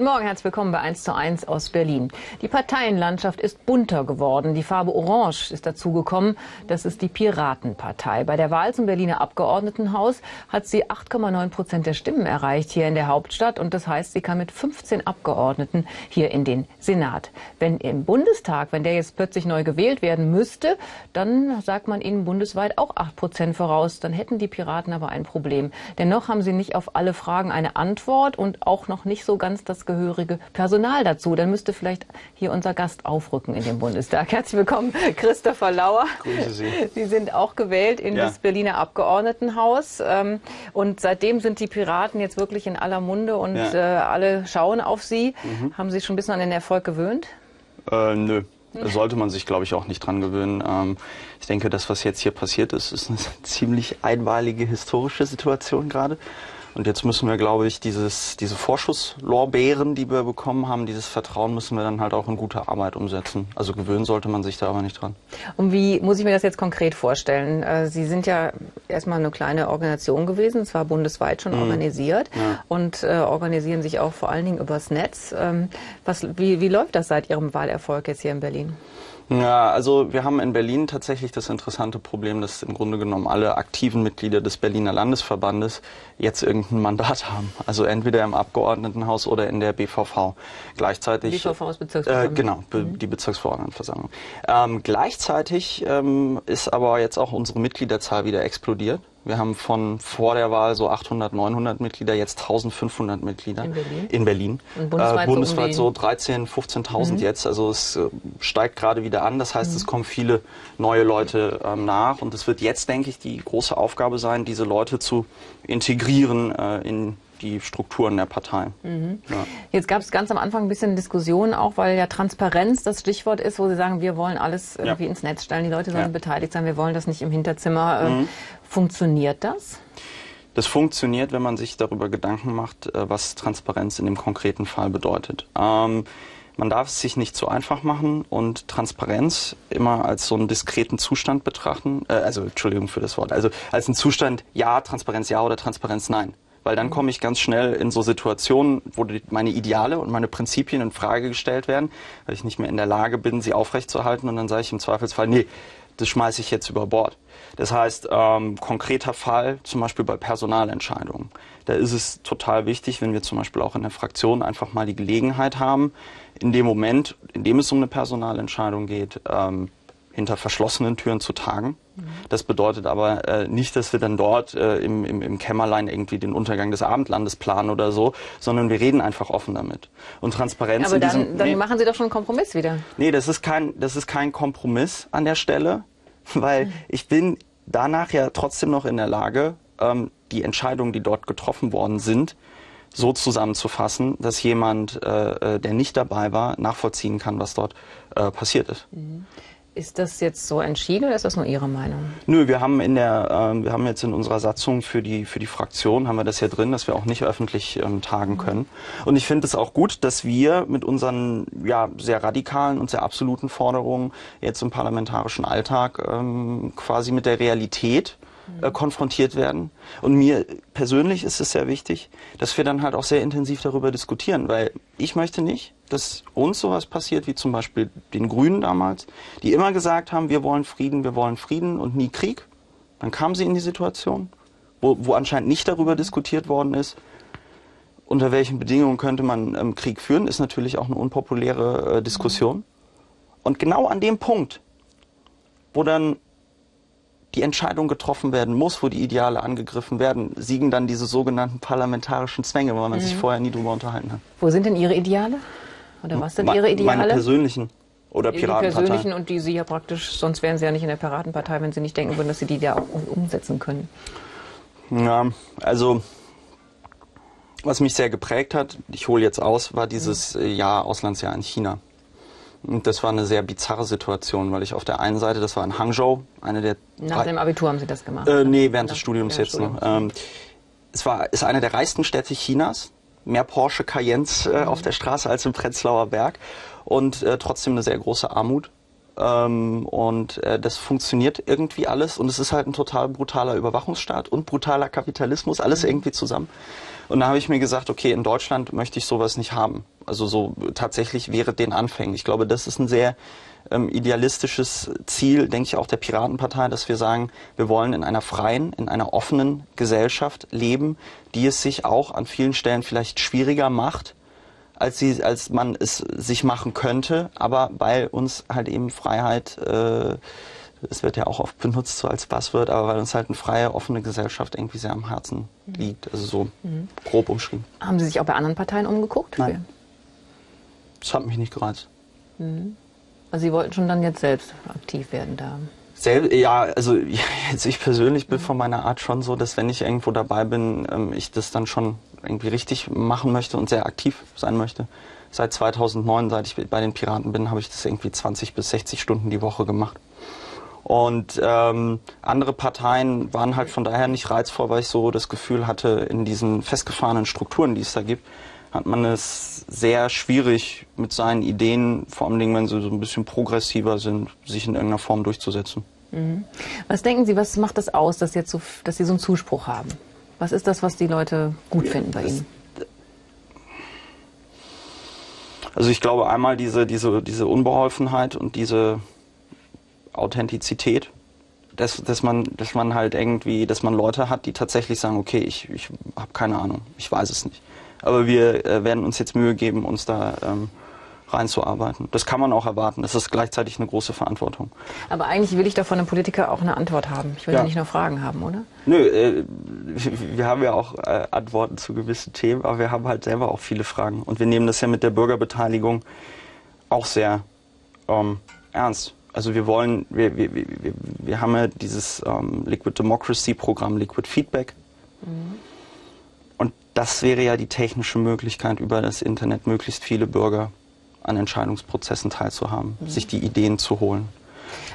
Guten Morgen, herzlich willkommen bei 1 zu 1 aus Berlin. Die Parteienlandschaft ist bunter geworden. Die Farbe Orange ist dazugekommen. Das ist die Piratenpartei. Bei der Wahl zum Berliner Abgeordnetenhaus hat sie 8,9 Prozent der Stimmen erreicht hier in der Hauptstadt. Und das heißt, sie kann mit 15 Abgeordneten hier in den Senat. Wenn im Bundestag, wenn der jetzt plötzlich neu gewählt werden müsste, dann sagt man ihnen bundesweit auch 8 Prozent voraus. Dann hätten die Piraten aber ein Problem. Dennoch haben sie nicht auf alle Fragen eine Antwort und auch noch nicht so ganz das gehörige Personal dazu. Dann müsste vielleicht hier unser Gast aufrücken in den Bundestag. Herzlich willkommen, Christopher Lauer. Grüße Sie. Sie sind auch gewählt in ja. das Berliner Abgeordnetenhaus. Ähm, und seitdem sind die Piraten jetzt wirklich in aller Munde und ja. Äh, alle schauen auf Sie. Mhm. Haben Sie schon ein bisschen an den Erfolg gewöhnt? Äh, nö. Sollte man sich, glaube ich, auch nicht dran gewöhnen. Ähm, ich denke, das, was jetzt hier passiert ist, ist eine ziemlich einmalige historische Situation gerade. Und jetzt müssen wir, glaube ich, dieses, diese Vorschusslorbeeren, die wir bekommen haben, dieses Vertrauen müssen wir dann halt auch in gute Arbeit umsetzen. Also gewöhnen sollte man sich da aber nicht dran. Und wie muss ich mir das jetzt konkret vorstellen? Äh, Sie sind ja erstmal eine kleine Organisation gewesen, zwar bundesweit schon mhm. organisiert ja. und äh, organisieren sich auch vor allen Dingen übers Netz. Ähm, was, wie, wie läuft das seit Ihrem Wahlerfolg jetzt hier in Berlin? Ja, also wir haben in Berlin tatsächlich das interessante Problem, dass im Grunde genommen alle aktiven Mitglieder des Berliner Landesverbandes jetzt irgendein Mandat haben. Also entweder im Abgeordnetenhaus oder in der BVV. Gleichzeitig. BVV ist Bezirksversammlung. Äh, genau, mhm. die Bezirksverordnetenversammlung. Ähm, gleichzeitig ähm, ist aber jetzt auch unsere Mitgliederzahl wieder explodiert. Wir haben von vor der Wahl so 800, 900 Mitglieder, jetzt 1500 Mitglieder in Berlin. In Berlin. Und bundesweit, äh, bundesweit so, um so 13, 15.000 mhm. jetzt. Also es äh, steigt gerade wieder an. Das heißt, mhm. es kommen viele neue Leute ähm, nach. Und es wird jetzt, denke ich, die große Aufgabe sein, diese Leute zu integrieren äh, in die Strukturen der Partei. Mhm. Ja. Jetzt gab es ganz am Anfang ein bisschen Diskussion, auch weil ja Transparenz das Stichwort ist, wo Sie sagen, wir wollen alles irgendwie ja. ins Netz stellen, die Leute sollen ja. beteiligt sein, wir wollen das nicht im Hinterzimmer. Äh, mhm. Funktioniert das? Das funktioniert, wenn man sich darüber Gedanken macht, äh, was Transparenz in dem konkreten Fall bedeutet. Ähm, man darf es sich nicht zu einfach machen und Transparenz immer als so einen diskreten Zustand betrachten. Äh, also Entschuldigung für das Wort. Also als einen Zustand ja, Transparenz ja oder Transparenz nein weil dann komme ich ganz schnell in so Situationen, wo meine Ideale und meine Prinzipien in Frage gestellt werden, weil ich nicht mehr in der Lage bin, sie aufrechtzuerhalten und dann sage ich im Zweifelsfall, nee, das schmeiße ich jetzt über Bord. Das heißt, ähm, konkreter Fall, zum Beispiel bei Personalentscheidungen. Da ist es total wichtig, wenn wir zum Beispiel auch in der Fraktion einfach mal die Gelegenheit haben, in dem Moment, in dem es um eine Personalentscheidung geht, ähm, hinter verschlossenen Türen zu tagen. Das bedeutet aber äh, nicht, dass wir dann dort äh, im, im, im Kämmerlein irgendwie den Untergang des Abendlandes planen oder so, sondern wir reden einfach offen damit. Und Transparenz. Aber dann, diesem, dann nee, machen Sie doch schon einen Kompromiss wieder. Nee, das ist kein, das ist kein Kompromiss an der Stelle, weil mhm. ich bin danach ja trotzdem noch in der Lage, ähm, die Entscheidungen, die dort getroffen worden sind, so zusammenzufassen, dass jemand, äh, äh der nicht dabei war, nachvollziehen kann, was dort äh, passiert ist. Mhm. Ist das jetzt so entschieden oder ist das nur Ihre Meinung? Nö, wir haben in der, äh, wir haben jetzt in unserer Satzung für die für die Fraktion haben wir das ja drin, dass wir auch nicht öffentlich ähm, tagen können. Und ich finde es auch gut, dass wir mit unseren ja sehr radikalen und sehr absoluten Forderungen jetzt im parlamentarischen Alltag ähm, quasi mit der Realität äh, konfrontiert werden. Und mir persönlich ist es sehr wichtig, dass wir dann halt auch sehr intensiv darüber diskutieren, weil ich möchte nicht, dass uns sowas passiert wie zum Beispiel den Grünen damals, die immer gesagt haben, wir wollen Frieden, wir wollen Frieden und nie Krieg. Dann kamen sie in die Situation, wo, wo anscheinend nicht darüber diskutiert worden ist, unter welchen Bedingungen könnte man ähm, Krieg führen, ist natürlich auch eine unpopuläre äh, Diskussion. Und genau an dem Punkt, wo dann die Entscheidung getroffen werden muss, wo die Ideale angegriffen werden, siegen dann diese sogenannten parlamentarischen Zwänge, weil man mhm. sich vorher nie drüber unterhalten hat. Wo sind denn Ihre Ideale? Oder was sind Ma Ihre Ideale? Meine persönlichen. Oder Piratenpartei. Die persönlichen und die Sie ja praktisch, sonst wären Sie ja nicht in der Piratenpartei, wenn Sie nicht denken würden, dass Sie die da auch umsetzen können. Ja, also was mich sehr geprägt hat, ich hole jetzt aus, war dieses mhm. Jahr Auslandsjahr in China. Und das war eine sehr bizarre Situation, weil ich auf der einen Seite, das war in Hangzhou, eine der. Nach dem Abitur haben Sie das gemacht? Äh, nee, während des Studiums jetzt Studium. noch. Ähm, es war, ist eine der reichsten Städte Chinas. Mehr Porsche Cayennes äh, mhm. auf der Straße als im Prenzlauer Berg. Und äh, trotzdem eine sehr große Armut. Ähm, und äh, das funktioniert irgendwie alles. Und es ist halt ein total brutaler Überwachungsstaat und brutaler Kapitalismus, alles irgendwie zusammen. Und da habe ich mir gesagt, okay, in Deutschland möchte ich sowas nicht haben. Also so tatsächlich wäre den Anfängen. Ich glaube, das ist ein sehr ähm, idealistisches Ziel, denke ich, auch der Piratenpartei, dass wir sagen, wir wollen in einer freien, in einer offenen Gesellschaft leben, die es sich auch an vielen Stellen vielleicht schwieriger macht, als, sie, als man es sich machen könnte, aber weil uns halt eben Freiheit, äh, es wird ja auch oft benutzt so als Buzzword, aber weil uns halt eine freie, offene Gesellschaft irgendwie sehr am Herzen liegt. Also so mhm. grob umschrieben. Haben Sie sich auch bei anderen Parteien umgeguckt? Nein. Das hat mich nicht gereizt. Mhm. Also Sie wollten schon dann jetzt selbst aktiv werden da? Sel ja, also jetzt ich persönlich bin von meiner Art schon so, dass wenn ich irgendwo dabei bin, ähm, ich das dann schon irgendwie richtig machen möchte und sehr aktiv sein möchte. Seit 2009, seit ich bei den Piraten bin, habe ich das irgendwie 20 bis 60 Stunden die Woche gemacht. Und ähm, andere Parteien waren halt von daher nicht reizvoll, weil ich so das Gefühl hatte, in diesen festgefahrenen Strukturen, die es da gibt, hat man es sehr schwierig mit seinen Ideen, vor allem wenn sie so ein bisschen progressiver sind, sich in irgendeiner Form durchzusetzen. Mhm. Was denken Sie, was macht das aus, dass, jetzt so, dass Sie so einen Zuspruch haben? Was ist das, was die Leute gut finden bei Ihnen? Also ich glaube einmal diese, diese, diese Unbeholfenheit und diese Authentizität, dass, dass, man, dass man halt irgendwie, dass man Leute hat, die tatsächlich sagen, okay, ich, ich habe keine Ahnung, ich weiß es nicht. Aber wir äh, werden uns jetzt Mühe geben, uns da ähm, reinzuarbeiten. Das kann man auch erwarten. Das ist gleichzeitig eine große Verantwortung. Aber eigentlich will ich doch von einem Politiker auch eine Antwort haben. Ich will ja, nicht nur Fragen haben, oder? Nö, äh, wir haben ja auch äh, Antworten zu gewissen Themen, aber wir haben halt selber auch viele Fragen. Und wir nehmen das ja mit der Bürgerbeteiligung auch sehr ähm, ernst. Also wir wollen, wir, wir, wir, wir haben ja dieses ähm, Liquid Democracy Programm, Liquid Feedback. Mhm das wäre ja die technische Möglichkeit, über das Internet möglichst viele Bürger an Entscheidungsprozessen teilzuhaben, mhm. sich die Ideen zu holen.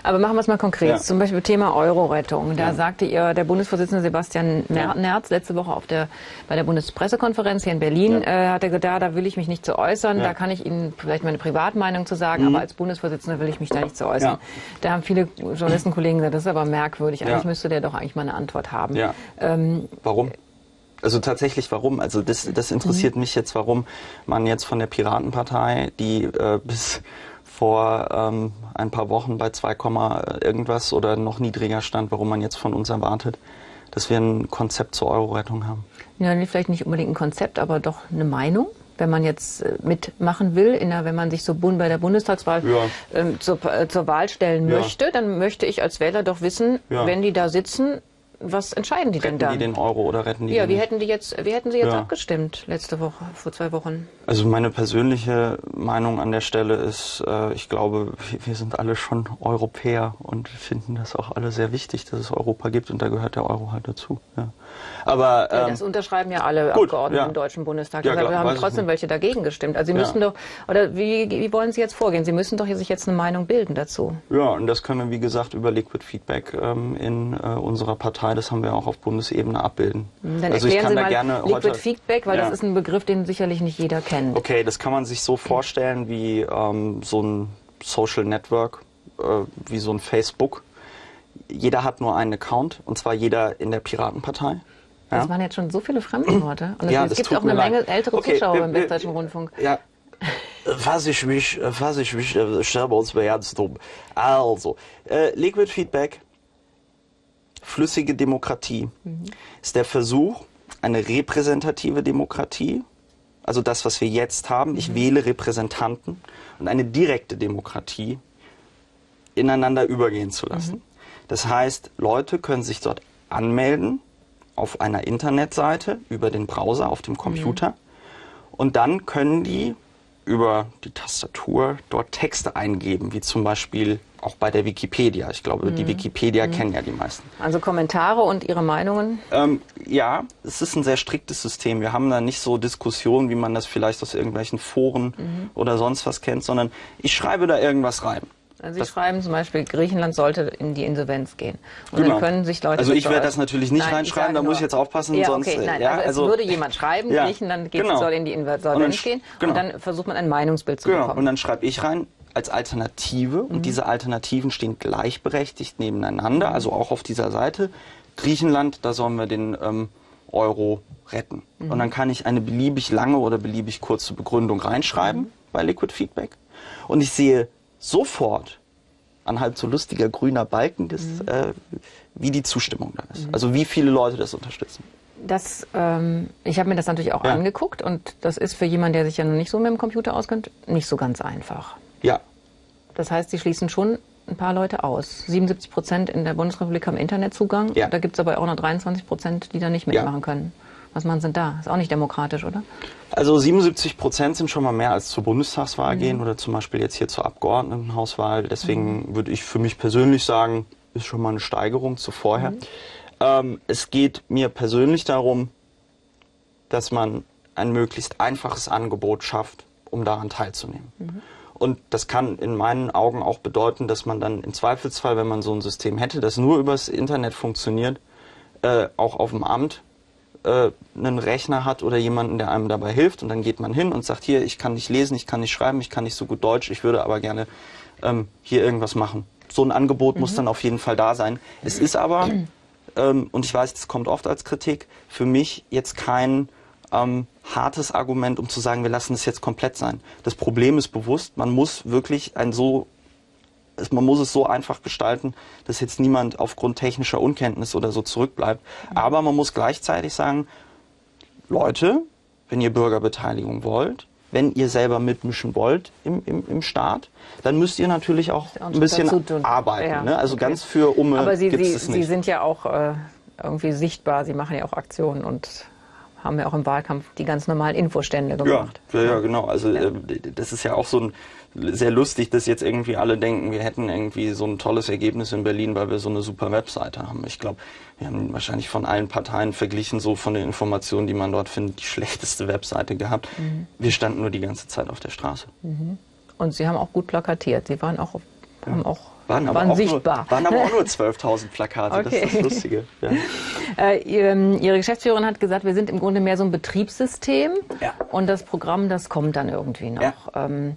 Aber machen wir es mal konkret. Ja. Zum Beispiel Thema Euro-Rettung. Da ja. sagte ihr, der Bundesvorsitzende Sebastian Nerz letzte Woche auf der, bei der Bundespressekonferenz hier in Berlin, ja. äh, hat er gesagt, da will ich mich nicht zu äußern. Da kann ich Ihnen vielleicht meine Privatmeinung zu sagen, mhm. aber als Bundesvorsitzender will ich mich da nicht zu äußern. Da haben viele Journalistenkollegen gesagt, das ist aber merkwürdig. Eigentlich müsste der doch eigentlich mal eine Antwort haben. Ähm, Warum? Also tatsächlich warum? Also das, das interessiert mhm. mich jetzt, warum man jetzt von der Piratenpartei, die äh, bis vor ähm, ein paar Wochen bei 2, irgendwas oder noch niedriger stand, warum man jetzt von uns erwartet, dass wir ein Konzept zur Euro-Rettung haben. Ja, vielleicht nicht unbedingt ein Konzept, aber doch eine Meinung wenn man jetzt äh, mitmachen will, der, wenn man sich so bei der Bundestagswahl ja. ähm, zur, äh, zur, Wahl stellen ja. möchte, dann möchte ich als Wähler doch wissen, ja. wenn die da sitzen, was entscheiden die retten denn da? Retten die den Euro oder retten die Ja, wie hätten die jetzt, wie hätten sie jetzt ja. abgestimmt letzte Woche, vor zwei Wochen? Also meine persönliche Meinung an der Stelle ist, äh, ich glaube, wir sind alle schon Europäer und finden das auch alle sehr wichtig, dass es Europa gibt und da gehört der Euro halt dazu. Ja. Aber ähm, ja, das unterschreiben ja alle gut, Abgeordneten ja. im Deutschen Bundestag. Ja, klar, haben trotzdem welche dagegen gestimmt. Also Sie müssen doch, oder wie, wie wollen Sie jetzt vorgehen? Sie müssen doch sich jetzt eine Meinung bilden dazu. Ja, und das können wir, wie gesagt, über Liquid Feedback ähm, in äh, unserer Partei, das haben wir auch auf Bundesebene abbilden. Dann also ich kann Sie da gerne Liquid heute, Feedback, weil das ist ein Begriff, den sicherlich nicht jeder kennt. Okay, das kann man sich so vorstellen wie ähm, so ein Social Network, äh, wie so ein Facebook. Jeder hat nur einen Account, und zwar jeder in der Piratenpartei. Das ja? waren jetzt schon so viele Fremdworte. Und ja, es gibt auch eine Menge leid. ältere okay, Zuschauer beim Westdeutschen Rundfunk. Ja. Was ich mich, was ich mich, äh, stellen wir uns mal ernst um. Also, äh, Liquid Feedback, flüssige Demokratie, mhm. ist der Versuch, eine repräsentative Demokratie, also das, was wir jetzt haben, ich mhm. wähle Repräsentanten und eine direkte Demokratie ineinander übergehen zu lassen. Mhm. Das heißt, Leute können sich dort anmelden auf einer Internetseite über den Browser auf dem Computer. Mhm. Und dann können die über die Tastatur dort Texte eingeben, wie zum Beispiel auch bei der Wikipedia. Ich glaube, mhm. die Wikipedia mhm. kennen ja die meisten. Also Kommentare und Ihre Meinungen? Ähm, ja, es ist ein sehr striktes System. Wir haben da nicht so Diskussionen, wie man das vielleicht aus irgendwelchen Foren mhm. oder sonst was kennt, sondern ich schreibe da irgendwas rein. Also Sie schreiben zum Beispiel, Griechenland sollte in die Insolvenz gehen. Und genau. dann können sich Leute. Also ich werde das natürlich nicht nein, reinschreiben, da muss ich jetzt aufpassen, ja, sonst. Okay, nein, ja, also, also würde jemand schreiben, ja, Griechenland geht, genau. soll in die Insolvenz gehen genau. und dann versucht man ein Meinungsbild zu genau. bekommen. Und dann schreibe ich rein, als Alternative und diese Alternativen stehen gleichberechtigt nebeneinander, also auch auf dieser Seite. Griechenland, da sollen wir den ähm, Euro retten. Und dann kann ich eine beliebig lange oder beliebig kurze Begründung reinschreiben bei Liquid Feedback. Und ich sehe sofort anhand so lustiger grüner Balken, das, äh, wie die Zustimmung dann ist. Also wie viele Leute das unterstützen. Das, ähm, ich habe mir das natürlich auch Ja. angeguckt und das ist für jemanden, der sich ja noch nicht so mit dem Computer auskennt, nicht so ganz einfach. Ja, Das heißt, sie schließen schon ein paar Leute aus. 77 Prozent in der Bundesrepublik haben Internetzugang. Ja. Da gibt es aber auch noch 23 Prozent, die da nicht mitmachen können. Was machen sie denn da? Ist auch nicht demokratisch, oder? Also 77 Prozent sind schon mal mehr als zur Bundestagswahl gehen oder zum Beispiel jetzt hier zur Abgeordnetenhauswahl. Deswegen würde ich für mich persönlich sagen, ist schon mal eine Steigerung zu vorher. Ähm, es geht mir persönlich darum, dass man ein möglichst einfaches Angebot schafft, um daran teilzunehmen. Und das kann in meinen Augen auch bedeuten, dass man dann im Zweifelsfall, wenn man so ein System hätte, das nur übers Internet funktioniert, äh, auch auf dem Amt äh, einen Rechner hat oder jemanden, der einem dabei hilft. Und dann geht man hin und sagt, hier, ich kann nicht lesen, ich kann nicht schreiben, ich kann nicht so gut Deutsch, ich würde aber gerne ähm, hier irgendwas machen. So ein Angebot muss dann auf jeden Fall da sein. Es ist aber, ähm, und ich weiß, das kommt oft als Kritik, für mich jetzt kein ähm, hartes Argument, um zu sagen, wir lassen es jetzt komplett sein. Das Problem ist bewusst, man muss wirklich ein so es, man muss es so einfach gestalten, dass jetzt niemand aufgrund technischer Unkenntnis oder so zurückbleibt. Aber man muss gleichzeitig sagen, Leute, wenn ihr Bürgerbeteiligung wollt, wenn ihr selber mitmischen wollt im, im, im Staat, dann müsst ihr natürlich auch ein bisschen arbeiten. Ja, ne? Also okay. ganz für Umme Aber Sie, Sie, Sie sind ja auch äh, irgendwie sichtbar. Sie machen ja auch Aktionen und haben ja auch im Wahlkampf die ganz normalen Infostände Ja, gemacht. ja, ja, genau. Also äh, das ist ja auch so ein sehr lustig, dass jetzt irgendwie alle denken, wir hätten irgendwie so ein tolles Ergebnis in Berlin, weil wir so eine super Webseite haben. Ich glaube, wir haben wahrscheinlich von allen Parteien verglichen, so von den Informationen, die man dort findet, die schlechteste Webseite gehabt. Mhm. Wir standen nur die ganze Zeit auf der Straße. Und Sie haben auch gut plakatiert. Sie waren auch, haben auch Waren aber, waren auch, sichtbar. Nur, waren aber auch nur 12.000 Plakate, das ist Okay. das Lustige. Ja. Äh, ihr- Ihre Geschäftsführerin hat gesagt, wir sind im Grunde mehr so ein Betriebssystem Ja. und das Programm, das kommt dann irgendwie noch. Ja. Ähm,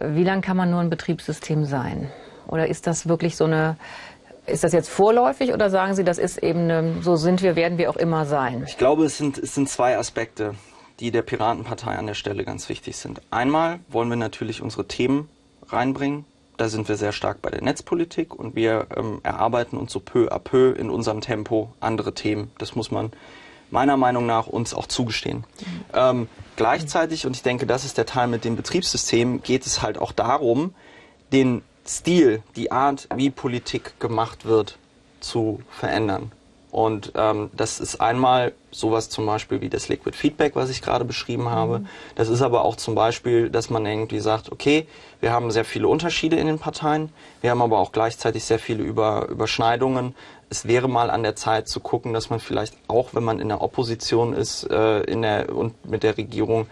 wie lange kann man nur ein Betriebssystem sein? Oder ist das wirklich so eine, ist das jetzt vorläufig oder sagen Sie, das ist eben, eine, so sind wir, werden wir auch immer sein? Ich glaube, es sind, es sind zwei Aspekte, die der Piratenpartei an der Stelle ganz wichtig sind. Einmal wollen wir natürlich unsere Themen reinbringen. Da sind wir sehr stark bei der Netzpolitik und wir ähm, erarbeiten uns so peu à peu in unserem Tempo andere Themen. Das muss man meiner Meinung nach uns auch zugestehen. Ähm, gleichzeitig, und ich denke, das ist der Teil mit dem Betriebssystem, geht es halt auch darum, den Stil, die Art, wie Politik gemacht wird, zu verändern. Und ähm, das ist einmal sowas zum Beispiel wie das Liquid Feedback, was ich gerade beschrieben habe. Das ist aber auch zum Beispiel, dass man irgendwie sagt, okay, wir haben sehr viele Unterschiede in den Parteien, wir haben aber auch gleichzeitig sehr viele Über Überschneidungen. Es wäre mal an der Zeit zu gucken, dass man vielleicht auch, wenn man in der Opposition ist äh, in der, und mit der Regierung,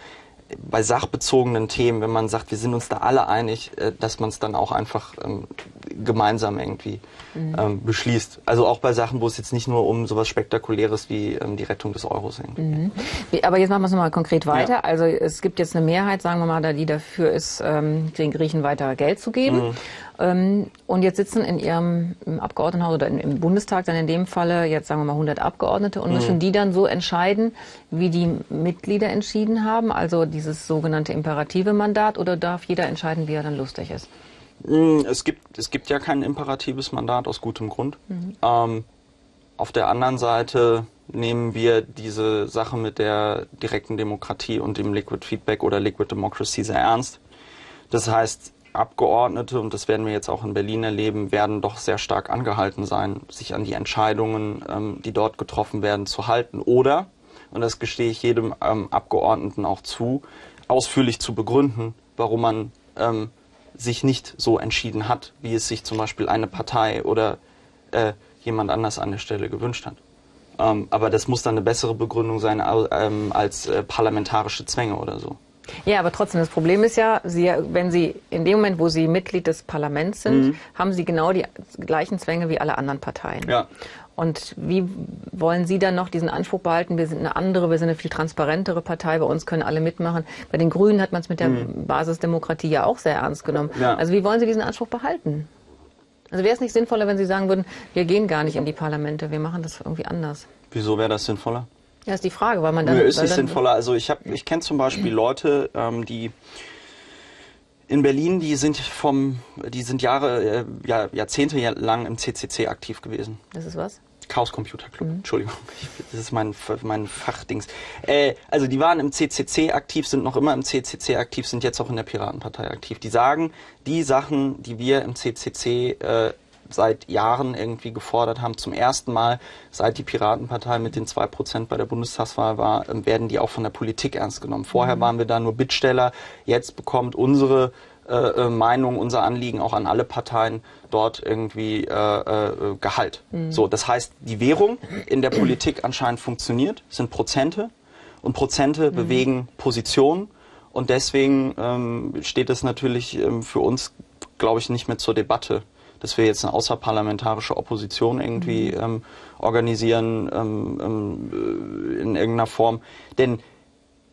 bei sachbezogenen Themen, wenn man sagt, wir sind uns da alle einig, äh, dass man es dann auch einfach ähm, gemeinsam irgendwie ähm, beschließt. Also auch bei Sachen, wo es jetzt nicht nur um sowas Spektakuläres wie ähm, die Rettung des Euros irgendwie geht. Wie- Aber jetzt machen wir es nochmal konkret weiter. Ja. Also es gibt jetzt eine Mehrheit, sagen wir mal, die dafür ist, ähm, den Griechen weiter Geld zu geben. Mhm. Ähm, und jetzt sitzen in ihrem Abgeordnetenhaus oder im Bundestag dann in dem Falle jetzt sagen wir mal 100 Abgeordnete Mhm. und müssen die dann so entscheiden, wie die Mitglieder entschieden haben, also dieses sogenannte imperative Mandat, oder darf jeder entscheiden, wie er dann lustig ist? Mm, Es gibt, es gibt ja kein imperatives Mandat aus gutem Grund. Ähm, auf der anderen Seite nehmen wir diese Sache mit der direkten Demokratie und dem Liquid Feedback oder Liquid Democracy sehr ernst. Das heißt, Abgeordnete, und das werden wir jetzt auch in Berlin erleben, werden doch sehr stark angehalten sein, sich an die Entscheidungen, ähm, die dort getroffen werden, zu halten. Oder, und das gestehe ich jedem ähm, Abgeordneten auch zu, ausführlich zu begründen, warum man ähm, sich nicht so entschieden hat, wie es sich zum Beispiel eine Partei oder äh, jemand anders an der Stelle gewünscht hat. Ähm, aber das muss dann eine bessere Begründung sein ähm, als äh, parlamentarische Zwänge oder so. Ja, aber trotzdem, das Problem ist ja, Sie, wenn Sie in dem Moment, wo Sie Mitglied des Parlaments sind, mhm. haben Sie genau die gleichen Zwänge wie alle anderen Parteien. Ja. Und wie wollen Sie dann noch diesen Anspruch behalten? Wir sind eine andere, wir sind eine viel transparentere Partei, bei uns können alle mitmachen. Bei den Grünen hat man es mit der mhm. Basisdemokratie ja auch sehr ernst genommen. Ja. Also wie wollen Sie diesen Anspruch behalten? Also wäre es nicht sinnvoller, wenn Sie sagen würden, wir gehen gar nicht in die Parlamente, wir machen das irgendwie anders? Wieso wäre das sinnvoller? Ja, ist die Frage, weil man dann. Ist nicht sinnvoller. Also ich habe, ich kenne zum Beispiel Leute, ähm, die in Berlin, die sind vom, die sind Jahre, äh, Jahr, Jahrzehnte lang im CCC aktiv gewesen. Das ist was? Chaos Computer Club, mhm. Entschuldigung, das ist mein, mein Fachdings. Äh, also die waren im CCC aktiv, sind noch immer im CCC aktiv, sind jetzt auch in der Piratenpartei aktiv. Die sagen, die Sachen, die wir im CCC äh, seit Jahren irgendwie gefordert haben, zum ersten Mal, seit die Piratenpartei mit den zwei Prozent bei der Bundestagswahl war, ähm, werden die auch von der Politik ernst genommen. Vorher mhm. waren wir da nur Bittsteller, jetzt bekommt unsere äh, äh, Meinung, unser Anliegen auch an alle Parteien dort irgendwie äh, äh, Gehalt. Mhm. So, das heißt, die Währung in der Politik anscheinend funktioniert, sind Prozente und Prozente mhm. bewegen Positionen und deswegen ähm, steht es natürlich ähm, für uns, glaube ich, nicht mehr zur Debatte, dass wir jetzt eine außerparlamentarische Opposition irgendwie mhm. ähm, organisieren ähm, ähm, äh, in irgendeiner Form. Denn,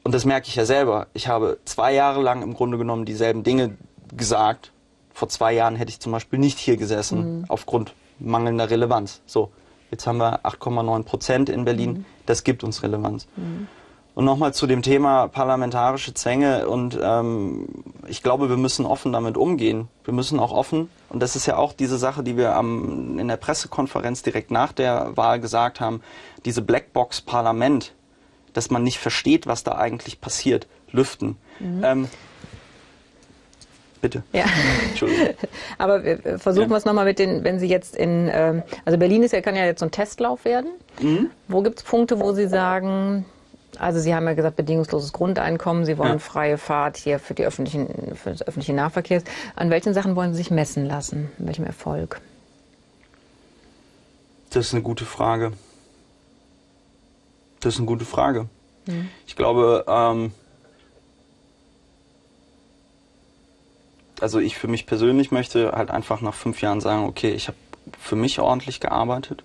und das merke ich ja selber, ich habe zwei Jahre lang im Grunde genommen dieselben Dinge gesagt. Vor zwei Jahren hätte ich zum Beispiel nicht hier gesessen, mhm. aufgrund mangelnder Relevanz. So, jetzt haben wir 8,9 Prozent in Berlin. Mhm. Das gibt uns Relevanz. Mhm. Und nochmal zu dem Thema parlamentarische Zwänge. Und ähm, ich glaube, wir müssen offen damit umgehen. Wir müssen auch offen, und das ist ja auch diese Sache, die wir am, in der Pressekonferenz direkt nach der Wahl gesagt haben, diese Blackbox Parlament, dass man nicht versteht, was da eigentlich passiert, lüften. Mhm. Ähm, Bitte. Ja. Entschuldigung. Aber versuchen ja. wir es nochmal mit den, wenn Sie jetzt in, ähm, also Berlin ist ja, kann ja jetzt so ein Testlauf werden. Mhm. Wo gibt es Punkte, wo Sie sagen, also Sie haben ja gesagt, bedingungsloses Grundeinkommen, Sie wollen ja. freie Fahrt hier für, die öffentlichen, für das öffentliche Nahverkehr. An welchen Sachen wollen Sie sich messen lassen? An welchem Erfolg? Das ist eine gute Frage. Das ist eine gute Frage. Mhm. Ich glaube, ähm, also ich für mich persönlich möchte halt einfach nach fünf Jahren sagen, okay, ich habe für mich ordentlich gearbeitet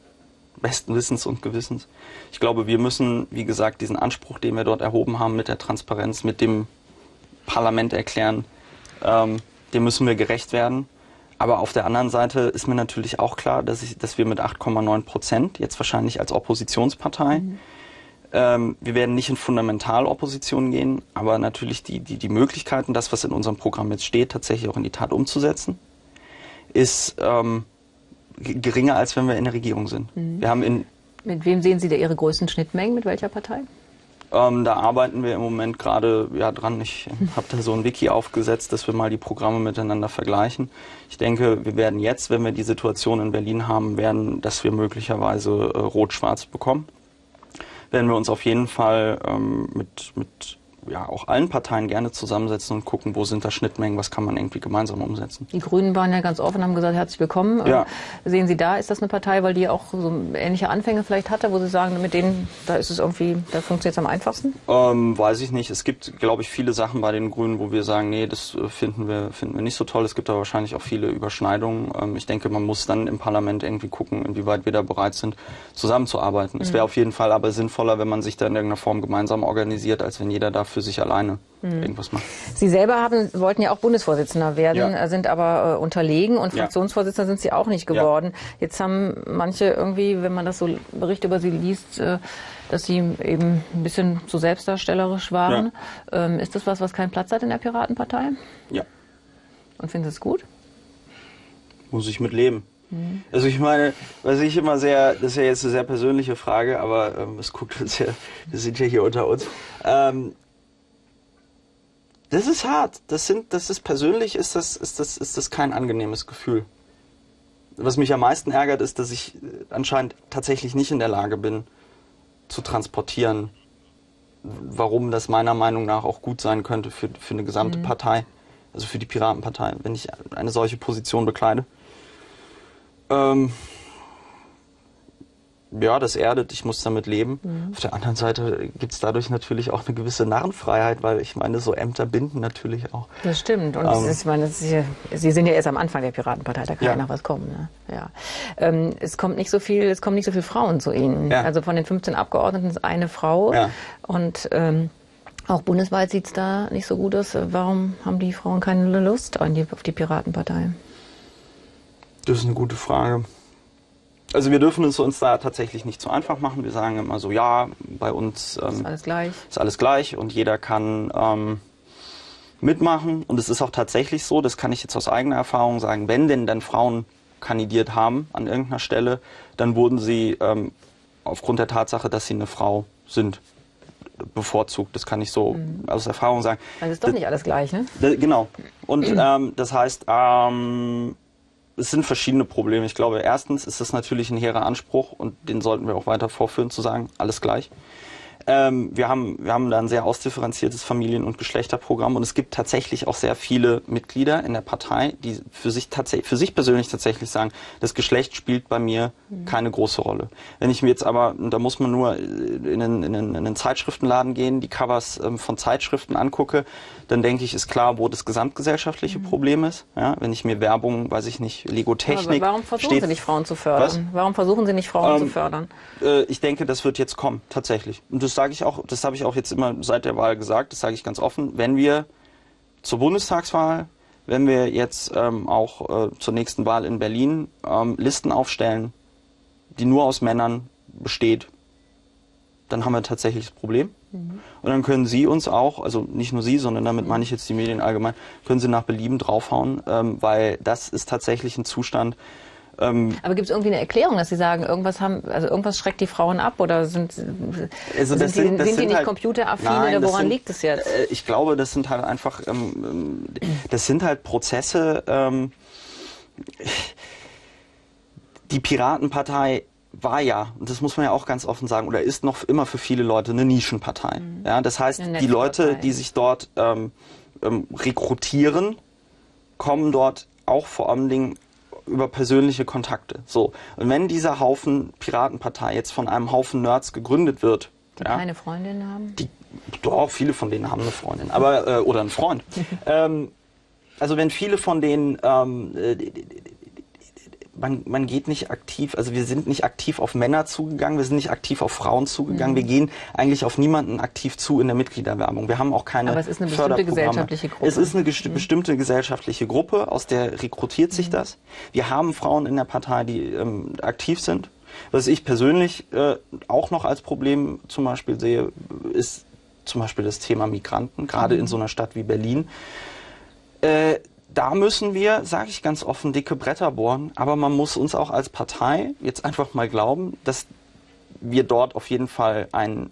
besten Wissens und Gewissens. Ich glaube, wir müssen, wie gesagt, diesen Anspruch, den wir dort erhoben haben mit der Transparenz, mit dem Parlament erklären, ähm, dem müssen wir gerecht werden. Aber auf der anderen Seite ist mir natürlich auch klar, dass, ich, dass wir mit 8,9 Prozent, jetzt wahrscheinlich als Oppositionspartei, mhm. ähm, wir werden nicht in Fundamentalopposition gehen, aber natürlich die, die, die Möglichkeiten, das, was in unserem Programm jetzt steht, tatsächlich auch in die Tat umzusetzen, ist ähm, geringer, als wenn wir in der Regierung sind. Mhm. Wir haben in Mit wem sehen Sie da Ihre größten Schnittmengen? Mit welcher Partei? Ähm, da arbeiten wir im Moment gerade ja, dran. Ich habe da so ein Wiki aufgesetzt, dass wir mal die Programme miteinander vergleichen. Ich denke, wir werden jetzt, wenn wir die Situation in Berlin haben, werden, dass wir möglicherweise äh, Rot-Schwarz bekommen. Werden wir uns auf jeden Fall ähm, mit, mit ja, auch allen Parteien gerne zusammensetzen und gucken, wo sind da Schnittmengen, was kann man irgendwie gemeinsam umsetzen. Die Grünen waren ja ganz offen, haben gesagt, herzlich willkommen. Ja. Sehen Sie da, ist das eine Partei, weil die auch so ähnliche Anfänge vielleicht hatte, wo Sie sagen, mit denen, da ist es irgendwie, da funktioniert es am einfachsten? Ähm, weiß ich nicht. Es gibt, glaube ich, viele Sachen bei den Grünen, wo wir sagen, nee, das äh, finden wir, finden wir nicht so toll. Es gibt aber wahrscheinlich auch viele Überschneidungen. Ähm, ich denke, man muss dann im Parlament irgendwie gucken, inwieweit wir da bereit sind, zusammenzuarbeiten. Mhm. Es wäre auf jeden Fall aber sinnvoller, wenn man sich da in irgendeiner Form gemeinsam organisiert, als wenn jeder dafür für sich alleine mhm. irgendwas macht. Sie selber haben, wollten ja auch Bundesvorsitzender werden, ja. sind aber äh, unterlegen und Fraktionsvorsitzender sind Sie auch nicht geworden. Ja. Jetzt haben manche irgendwie, wenn man das so Berichte über Sie liest, äh, dass Sie eben ein bisschen zu selbstdarstellerisch waren. Ja. Ähm, ist das was, was keinen Platz hat in der Piratenpartei? Ja. Und finden Sie es gut? Muss ich mit leben. Mhm. Also ich meine, was ich immer sehr, das ist ja jetzt eine sehr persönliche Frage, aber ähm, es guckt uns ja, wir sind ja hier unter uns. Ähm, das ist hart. Das sind, das ist persönlich, ist das, ist das, ist das kein angenehmes Gefühl. Was mich am meisten ärgert, ist, dass ich anscheinend tatsächlich nicht in der Lage bin, zu transportieren, warum das meiner Meinung nach auch gut sein könnte für, für eine gesamte mhm. Partei, also für die Piratenpartei, wenn ich eine solche Position bekleide. Ähm, ja, das erdet, ich muss damit leben. Mhm. Auf der anderen Seite gibt es dadurch natürlich auch eine gewisse Narrenfreiheit, weil ich meine, so Ämter binden natürlich auch. Das stimmt. Und ähm, ist, ich meine, ist, Sie sind ja erst am Anfang der Piratenpartei, da kann ja, noch was kommen. Ne? Ja. Ähm, es kommt nicht so viel, es kommen nicht so viele Frauen zu Ihnen. Ja. Also von den 15 Abgeordneten ist eine Frau. Ja. Und ähm, auch bundesweit sieht es da nicht so gut aus. Warum haben die Frauen keine Lust auf die Piratenpartei? Das ist eine gute Frage. Also wir dürfen es uns da tatsächlich nicht zu einfach machen. Wir sagen immer so, ja, bei uns ähm, ist alles gleich. Ist alles gleich und jeder kann ähm, mitmachen. Und es ist auch tatsächlich so, das kann ich jetzt aus eigener Erfahrung sagen, wenn denn dann Frauen kandidiert haben an irgendeiner Stelle, dann wurden sie ähm, aufgrund der Tatsache, dass sie eine Frau sind, bevorzugt. Das kann ich so mhm. aus Erfahrung sagen. Also ist doch das, nicht alles gleich, ne? Das, genau. Und ähm, das heißt, ähm, es sind verschiedene Probleme. Ich glaube, erstens ist es natürlich ein hehrer Anspruch und den sollten wir auch weiter vorführen, zu sagen, alles gleich. Ähm, wir, haben, wir haben da ein sehr ausdifferenziertes Familien- und Geschlechterprogramm und es gibt tatsächlich auch sehr viele Mitglieder in der Partei, die für sich, tatsächlich, für sich persönlich tatsächlich sagen, das Geschlecht spielt bei mir mhm. keine große Rolle. Wenn ich mir jetzt aber, da muss man nur in einen, in einen, in einen Zeitschriftenladen gehen, die Covers ähm, von Zeitschriften angucke, dann denke ich, ist klar, wo das gesamtgesellschaftliche mhm. Problem ist. Ja, wenn ich mir Werbung, weiß ich nicht, Lego-Technik. warum versuchen steht, Sie nicht Frauen zu fördern? Was? Warum versuchen Sie nicht Frauen ähm, zu fördern? Äh, ich denke, das wird jetzt kommen, tatsächlich. Und das sage ich auch, das habe ich auch jetzt immer seit der Wahl gesagt, das sage ich ganz offen. Wenn wir zur Bundestagswahl, wenn wir jetzt ähm, auch äh, zur nächsten Wahl in Berlin ähm, Listen aufstellen, die nur aus Männern besteht, dann haben wir tatsächlich das Problem. Mhm. Und dann können Sie uns auch, also nicht nur Sie, sondern damit meine ich jetzt die Medien allgemein, können Sie nach Belieben draufhauen, ähm, weil das ist tatsächlich ein Zustand, ähm, Aber gibt es irgendwie eine Erklärung, dass Sie sagen, irgendwas haben, also irgendwas schreckt die Frauen ab oder sind, also sind, sind, die, sind die nicht halt, computeraffin nein, oder woran sind, liegt es jetzt? Äh, ich glaube, das sind halt einfach, ähm, das sind halt Prozesse. Ähm, die Piratenpartei war ja, und das muss man ja auch ganz offen sagen, oder ist noch immer für viele Leute eine Nischenpartei. Mhm. Ja, das heißt, die Leute, die sich dort ähm, ähm, rekrutieren, kommen dort auch vor allen Dingen über persönliche Kontakte. So. Und wenn dieser Haufen Piratenpartei jetzt von einem Haufen Nerds gegründet wird, die ja, keine Freundin haben? Die, doch, viele von denen haben eine Freundin, aber äh, oder einen Freund. ähm, also wenn viele von denen ähm, äh, man, man geht nicht aktiv, also wir sind nicht aktiv auf Männer zugegangen, wir sind nicht aktiv auf Frauen zugegangen, mhm. wir gehen eigentlich auf niemanden aktiv zu in der Mitgliederwerbung. Wir haben auch keine Aber es ist eine bestimmte gesellschaftliche Gruppe. Es ist eine mhm. bestimmte gesellschaftliche Gruppe, aus der rekrutiert sich mhm. das. Wir haben Frauen in der Partei, die ähm, aktiv sind. Was ich persönlich äh, auch noch als Problem zum Beispiel sehe, ist zum Beispiel das Thema Migranten, gerade in mhm. so einer Stadt wie Berlin. Äh, da müssen wir, sage ich ganz offen, dicke Bretter bohren. Aber man muss uns auch als Partei jetzt einfach mal glauben, dass wir dort auf jeden Fall ein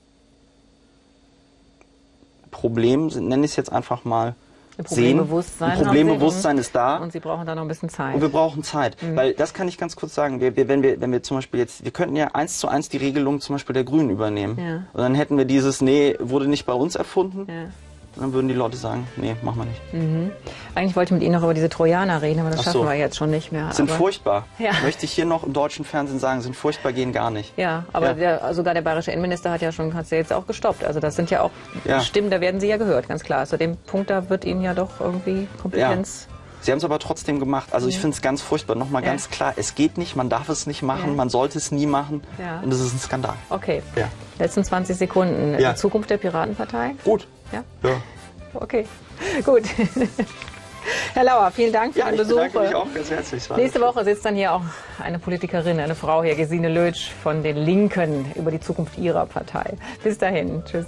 Problem, nenne ich es jetzt einfach mal, ein Problembewusstsein, sehen. Ein Problembewusstsein ist da. Und Sie brauchen da noch ein bisschen Zeit. Und wir brauchen Zeit. Mhm. Weil das kann ich ganz kurz sagen. Wir, wir, wenn, wir, wenn wir zum Beispiel jetzt, wir könnten ja eins zu eins die Regelung zum Beispiel der Grünen übernehmen. Ja. Und dann hätten wir dieses, nee, wurde nicht bei uns erfunden. Ja dann würden die Leute sagen, nee, machen wir nicht. Mhm. Eigentlich wollte ich mit Ihnen noch über diese Trojaner reden, aber das Ach schaffen so. wir jetzt schon nicht mehr. Sind furchtbar. Ja. Möchte ich hier noch im deutschen Fernsehen sagen, sind furchtbar, gehen gar nicht. Ja, aber ja. Der, sogar der bayerische Innenminister hat ja schon, hat ja jetzt auch gestoppt. Also das sind ja auch ja. Stimmen, da werden Sie ja gehört, ganz klar. Also dem Punkt, da wird Ihnen ja doch irgendwie Kompetenz... Sie haben es aber trotzdem gemacht. Also ich finde es ganz furchtbar. Nochmal ja. ganz klar, es geht nicht, man darf es nicht machen, ja. man sollte es nie machen. Ja. Und es ist ein Skandal. Okay. Ja. Letzten 20 Sekunden. Die Zukunft der Piratenpartei? Gut. Ja. ja. Okay, gut. Herr Lauer, vielen Dank für ja, den Besuch. Ich mich auch ganz herzlich. Nächste Woche sitzt dann hier auch eine Politikerin, eine Frau hier, Gesine Lötsch von den Linken, über die Zukunft ihrer Partei. Bis dahin. Tschüss.